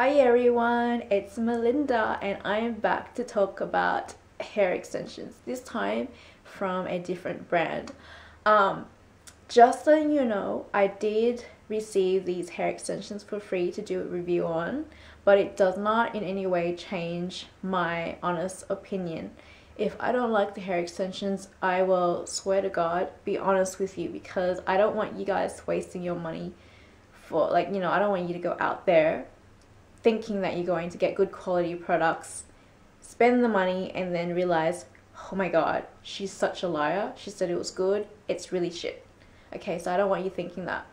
Hi everyone, it's Melinda and I am back to talk about hair extensions, this time from a different brand. Um, just letting you know, I did receive these hair extensions for free to do a review on, but it does not in any way change my honest opinion. If I don't like the hair extensions, I will swear to God be honest with you because I don't want you guys wasting your money for like, you know, I don't want you to go out there thinking that you're going to get good quality products, spend the money, and then realize, oh my god, she's such a liar. She said it was good, it's really shit. Okay, so I don't want you thinking that.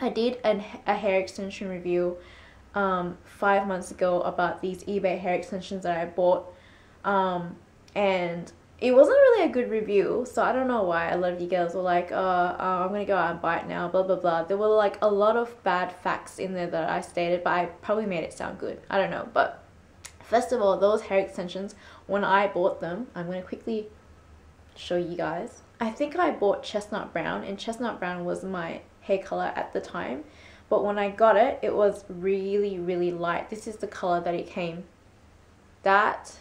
I did an, a hair extension review um, five months ago about these eBay hair extensions that I bought, um, and it wasn't really a good review, so I don't know why a lot of you girls were like, uh, uh, I'm gonna go out and buy it now, blah blah blah. There were like a lot of bad facts in there that I stated, but I probably made it sound good. I don't know, but first of all, those hair extensions, when I bought them, I'm gonna quickly show you guys. I think I bought chestnut brown, and chestnut brown was my hair color at the time, but when I got it, it was really, really light. This is the color that it came. That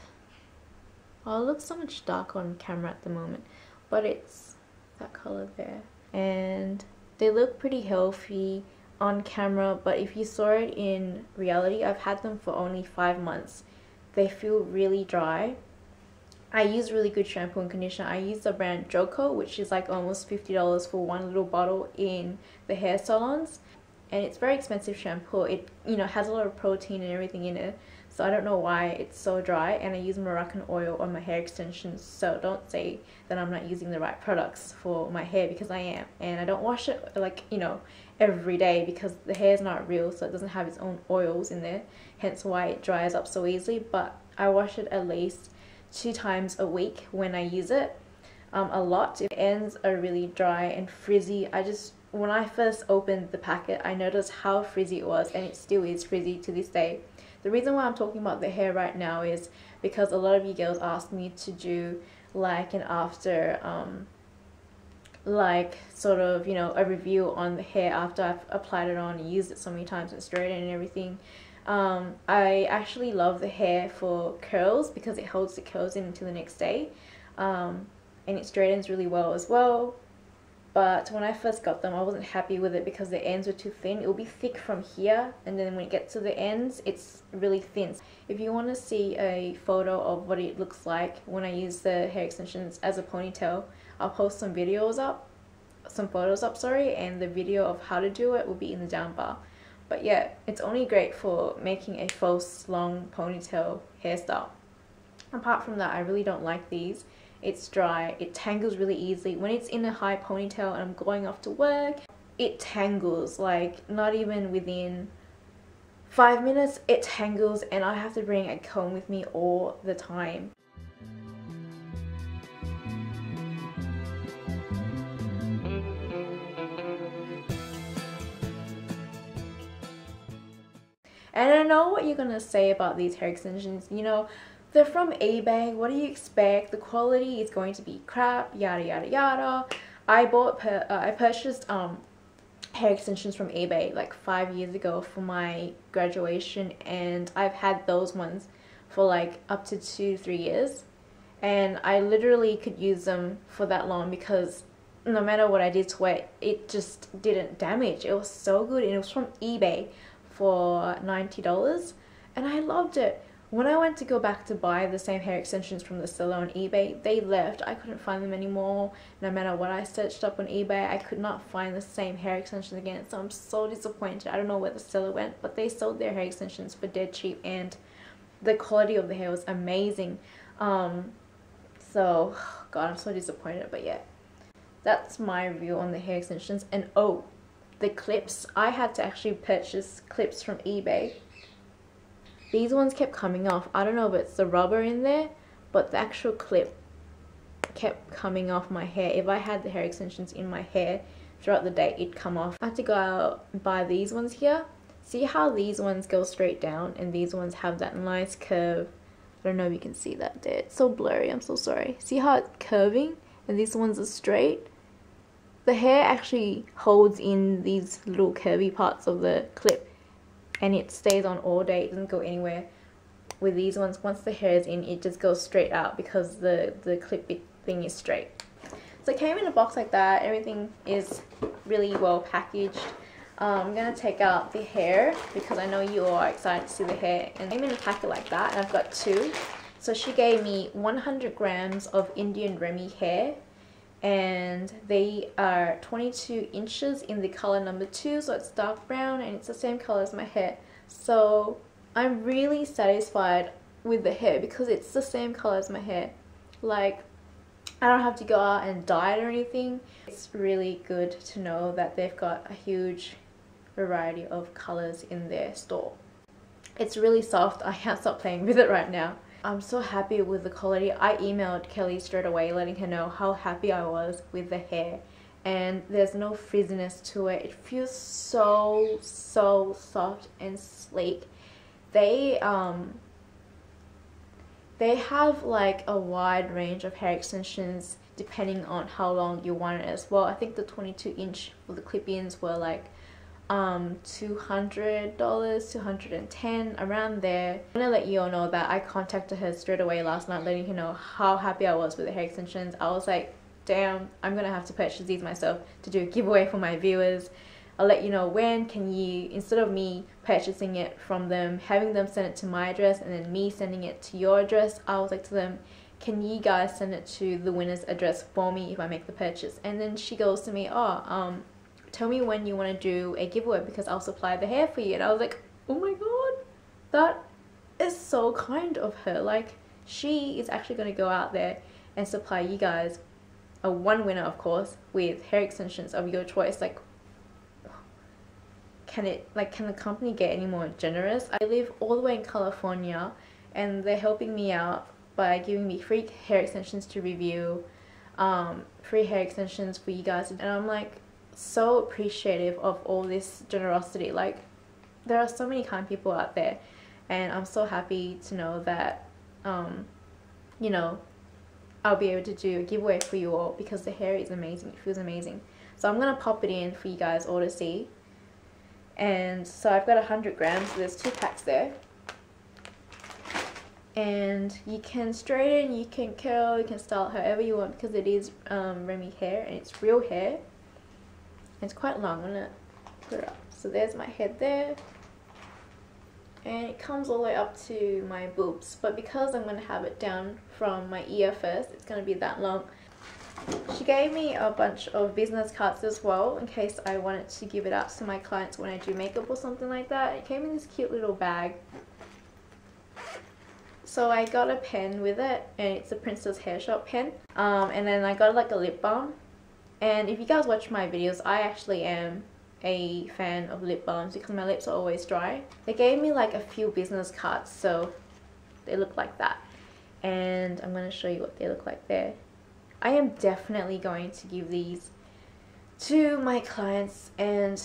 Oh, it looks so much darker on camera at the moment, but it's that color there. And they look pretty healthy on camera, but if you saw it in reality, I've had them for only five months. They feel really dry. I use really good shampoo and conditioner. I use the brand Joico, which is like almost $50 for one little bottle in the hair salons. And it's very expensive shampoo. It, you know, has a lot of protein and everything in it. So I don't know why it's so dry and I use Moroccan oil on my hair extensions. So don't say that I'm not using the right products for my hair because I am. And I don't wash it like, you know, every day because the hair is not real so it doesn't have its own oils in there. Hence why it dries up so easily. But I wash it at least two times a week when I use it. Um, a lot. If ends are really dry and frizzy, I just when I first opened the packet, I noticed how frizzy it was and it still is frizzy to this day. The reason why I'm talking about the hair right now is because a lot of you girls asked me to do like an after um, like sort of you know a review on the hair after I've applied it on and used it so many times and straightened and everything. Um, I actually love the hair for curls because it holds the curls in until the next day um, and it straightens really well as well but when I first got them I wasn't happy with it because the ends were too thin. It will be thick from here and then when it gets to the ends it's really thin. If you want to see a photo of what it looks like when I use the hair extensions as a ponytail I'll post some videos up some photos up sorry and the video of how to do it will be in the down bar. But yeah it's only great for making a false long ponytail hairstyle. Apart from that I really don't like these it's dry, it tangles really easily. When it's in a high ponytail and I'm going off to work, it tangles like not even within five minutes it tangles and I have to bring a comb with me all the time. And I know what you're gonna say about these hair extensions. You know, they're from eBay. What do you expect? The quality is going to be crap, yada yada yada. I bought, per, uh, I purchased um, hair extensions from eBay like five years ago for my graduation and I've had those ones for like up to two, three years. And I literally could use them for that long because no matter what I did to it, it just didn't damage. It was so good and it was from eBay for $90 and I loved it. When I went to go back to buy the same hair extensions from the seller on eBay, they left. I couldn't find them anymore. No matter what I searched up on eBay, I could not find the same hair extensions again. So I'm so disappointed. I don't know where the seller went, but they sold their hair extensions for dead cheap and the quality of the hair was amazing. Um, so, God, I'm so disappointed, but yeah. That's my review on the hair extensions. And oh, the clips. I had to actually purchase clips from eBay these ones kept coming off. I don't know if it's the rubber in there, but the actual clip kept coming off my hair. If I had the hair extensions in my hair throughout the day, it'd come off. I had to go out and buy these ones here. See how these ones go straight down and these ones have that nice curve. I don't know if you can see that there. It's so blurry, I'm so sorry. See how it's curving and these ones are straight? The hair actually holds in these little curvy parts of the clip and it stays on all day. It doesn't go anywhere. With these ones, once the hair is in, it just goes straight out because the, the clip thing is straight. So it came in a box like that. Everything is really well packaged. Um, I'm to take out the hair because I know you all are excited to see the hair. And I'm in a packet like that and I've got two. So she gave me 100 grams of Indian Remy hair and they are 22 inches in the color number 2 so it's dark brown and it's the same color as my hair. So I'm really satisfied with the hair because it's the same color as my hair. Like I don't have to go out and dye it or anything. It's really good to know that they've got a huge variety of colors in their store. It's really soft. I can't stop playing with it right now. I'm so happy with the quality. I emailed Kelly straight away letting her know how happy I was with the hair and there's no frizziness to it. It feels so, so soft and sleek. They, um, they have like a wide range of hair extensions depending on how long you want it as well. I think the 22 inch for the clip-ins were like um $200 210 around there. I'm gonna let you all know that i contacted her straight away last night letting her know how happy i was with the hair extensions. I was like damn i'm gonna have to purchase these myself to do a giveaway for my viewers. I'll let you know when can you instead of me purchasing it from them having them send it to my address and then me sending it to your address i was like to them can you guys send it to the winner's address for me if i make the purchase? And then she goes to me oh um tell me when you want to do a giveaway because I'll supply the hair for you. And I was like, oh my god, that is so kind of her. Like, she is actually going to go out there and supply you guys a one winner, of course, with hair extensions of your choice. Like, can it, like, can the company get any more generous? I live all the way in California and they're helping me out by giving me free hair extensions to review, um, free hair extensions for you guys. And I'm like, so appreciative of all this generosity. Like, there are so many kind people out there, and I'm so happy to know that, um, you know, I'll be able to do a giveaway for you all because the hair is amazing. It feels amazing. So I'm gonna pop it in for you guys all to see. And so I've got 100 grams. So there's two packs there. And you can straighten, you can curl, you can style however you want because it is um, Remy hair and it's real hair. It's quite long. I'm to put it up. So there's my head there. And it comes all the way up to my boobs. But because I'm to have it down from my ear first, it's to be that long. She gave me a bunch of business cards as well in case I wanted to give it out to my clients when I do makeup or something like that. It came in this cute little bag. So I got a pen with it and it's a Princess Hair Shop pen. Um, and then I got like a lip balm and if you guys watch my videos, I actually am a fan of lip balms because my lips are always dry. They gave me like a few business cards, so they look like that. And I'm going to show you what they look like there. I am definitely going to give these to my clients and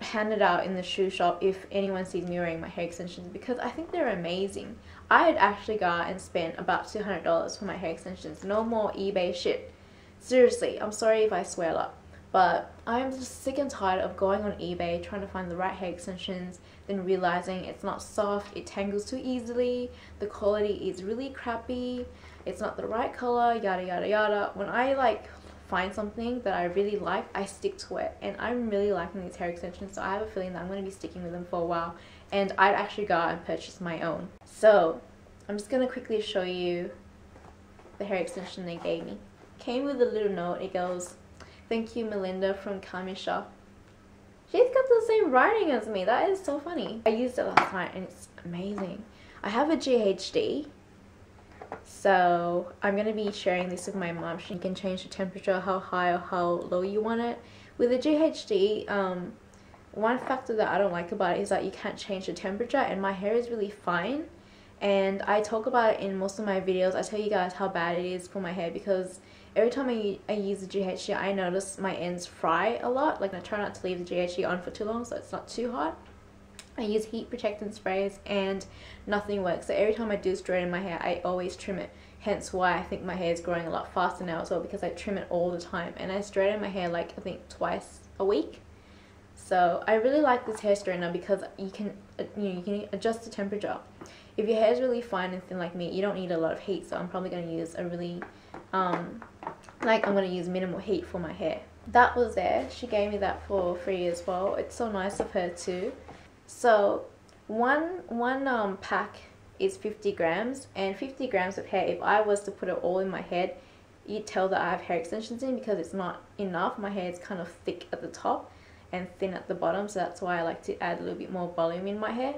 hand it out in the shoe shop if anyone sees me wearing my hair extensions because I think they're amazing. I had actually got and spent about $200 for my hair extensions. No more eBay shit. Seriously, I'm sorry if I swear a lot, but I'm just sick and tired of going on eBay trying to find the right hair extensions, then realizing it's not soft, it tangles too easily, the quality is really crappy, it's not the right color, yada yada yada. When I like find something that I really like, I stick to it. And I'm really liking these hair extensions, so I have a feeling that I'm going to be sticking with them for a while. And I'd actually go out and purchase my own. So, I'm just going to quickly show you the hair extension they gave me came with a little note. It goes, Thank you, Melinda from Kamisha. She's got the same writing as me. That is so funny. I used it last night and it's amazing. I have a GHD. So I'm going to be sharing this with my mom. She can change the temperature, how high or how low you want it. With a GHD, um, one factor that I don't like about it is that you can't change the temperature and my hair is really fine. And I talk about it in most of my videos. I tell you guys how bad it is for my hair because every time I, I use the GHD, I notice my ends fry a lot. Like I try not to leave the GHD on for too long so it's not too hot. I use heat protectant sprays and nothing works. So every time I do straighten my hair, I always trim it. Hence why I think my hair is growing a lot faster now as well because I trim it all the time. And I straighten my hair like I think twice a week. So I really like this hair straightener because you can uh, you know you can adjust the temperature. If your hair is really fine and thin like me, you don't need a lot of heat. So I'm probably gonna use a really um, like I'm gonna use minimal heat for my hair. That was there. She gave me that for free as well. It's so nice of her too. So one one um, pack is 50 grams and 50 grams of hair if I was to put it all in my head you'd tell that I have hair extensions in because it's not enough my hair is kind of thick at the top and thin at the bottom so that's why I like to add a little bit more volume in my hair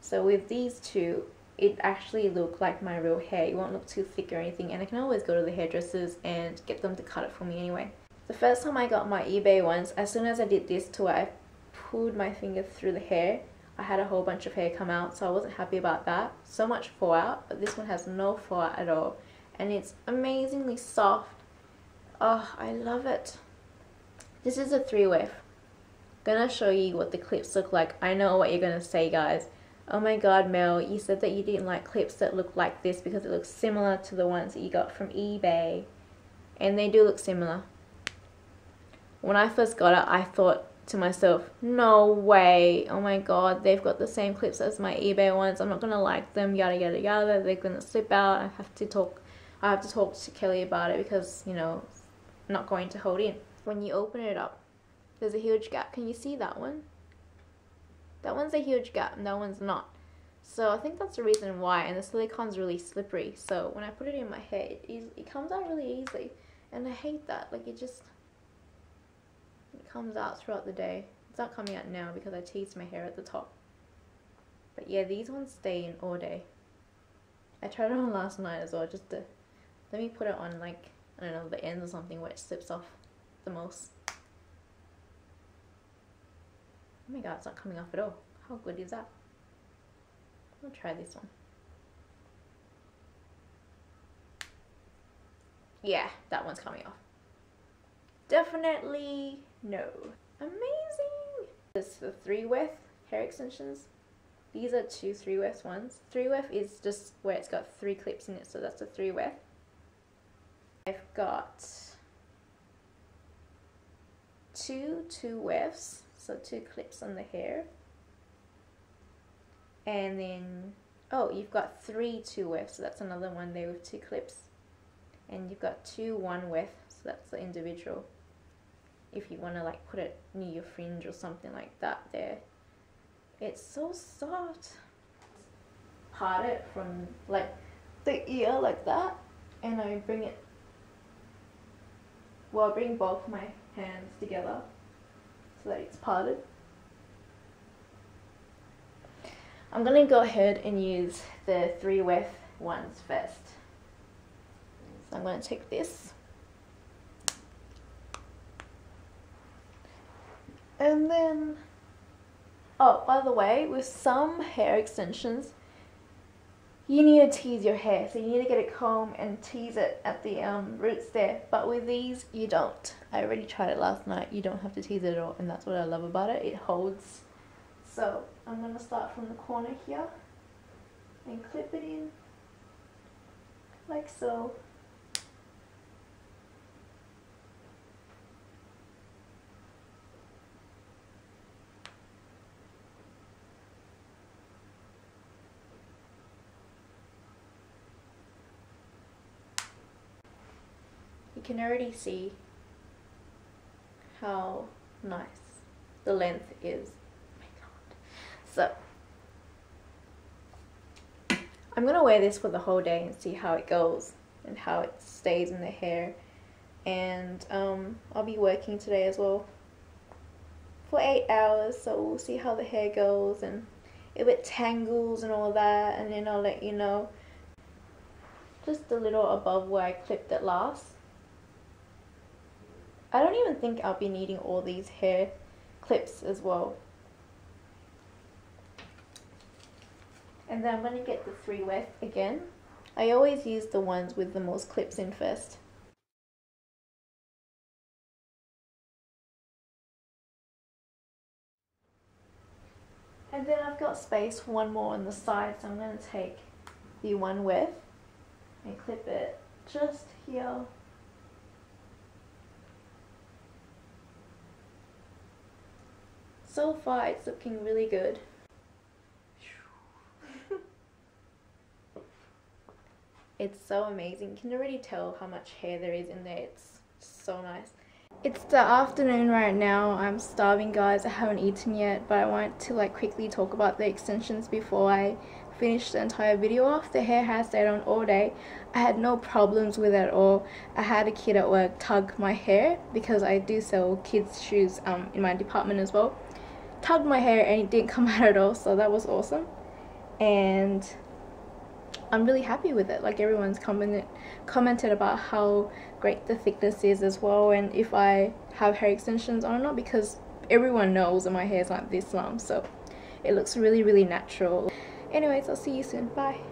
so with these two it actually look like my real hair. It won't look too thick or anything and I can always go to the hairdressers and get them to cut it for me anyway. The first time I got my eBay ones as soon as I did this to it I pulled my finger through the hair. I had a whole bunch of hair come out so I wasn't happy about that. So much fallout but this one has no fallout at all. And it's amazingly soft. Oh I love it. This is a three wave gonna show you what the clips look like. I know what you're gonna say guys oh my god Mel you said that you didn't like clips that look like this because it looks similar to the ones that you got from eBay. And they do look similar. When I first got it I thought to myself, no way, oh my god, they've got the same clips as my eBay ones, I'm not gonna like them, yada yada yada, they're gonna slip out, I have to talk, I have to talk to Kelly about it because, you know, not going to hold in. When you open it up, there's a huge gap, can you see that one? That one's a huge gap and that one's not. So I think that's the reason why, and the silicone's really slippery, so when I put it in my hair, it, it comes out really easily, and I hate that, like it just, it comes out throughout the day. It's not coming out now because I teased my hair at the top. But yeah, these ones stay in all day. I tried it on last night as well, just to, let me put it on like, I don't know, the ends or something where it slips off the most. Oh my god, it's not coming off at all. How good is that? I'll try this one. Yeah, that one's coming off. Definitely no. Amazing! This is the 3 weft hair extensions. These are two 3 weft ones. 3 weft is just where it's got three clips in it, so that's a 3 weft. I've got two 2 wefts, so two clips on the hair. And then, oh, you've got three 2 wefts, so that's another one there with two clips. And you've got two 1 weft, so that's the individual if you want to like put it near your fringe or something like that there it's so soft part it from like the ear like that and I bring it well I bring both my hands together so that it's parted. I'm gonna go ahead and use the three weft ones first. So I'm gonna take this. And then, oh, by the way, with some hair extensions, you need to tease your hair. So you need to get a comb and tease it at the um, roots there. But with these, you don't. I already tried it last night. You don't have to tease it at all. And that's what I love about it. It holds. So I'm going to start from the corner here and clip it in like so. You can already see how nice the length is. So I'm gonna wear this for the whole day and see how it goes and how it stays in the hair. And um, I'll be working today as well for eight hours so we'll see how the hair goes and if it tangles and all that and then I'll let you know. Just a little above where I clipped it last I don't even think I'll be needing all these hair clips as well. And then I'm going to get the 3 weft again. I always use the ones weft the most clips in first. And then I've got space for one more on the side, so I'm going to take the 1 with and clip it just here So far it's looking really good. it's so amazing. You can already tell how much hair there is in there. It's so nice. It's the afternoon right now. I'm starving guys. I haven't eaten yet but I want to like quickly talk about the extensions before I finish the entire video off. The hair has stayed on all day. I had no problems with it at all. I had a kid at work tug my hair because I do sell kids shoes um, in my department as well tugged my hair and it didn't come out at all so that was awesome. And I'm really happy with it. Like everyone's commented commented about how great the thickness is as well and if I have hair extensions on or not because everyone knows that my hair is like this long so it looks really really natural. Anyways I'll see you soon. Bye